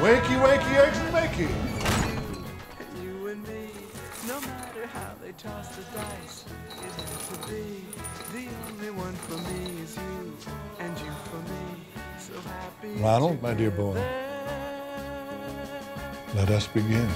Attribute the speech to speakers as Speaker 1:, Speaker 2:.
Speaker 1: Wakey, wakey, eggs and.
Speaker 2: And you and me, no matter how they toss the dice, it has to be. The only one for me is you, and you for me. So happy.
Speaker 1: Ronald, my dear boy. Let us begin.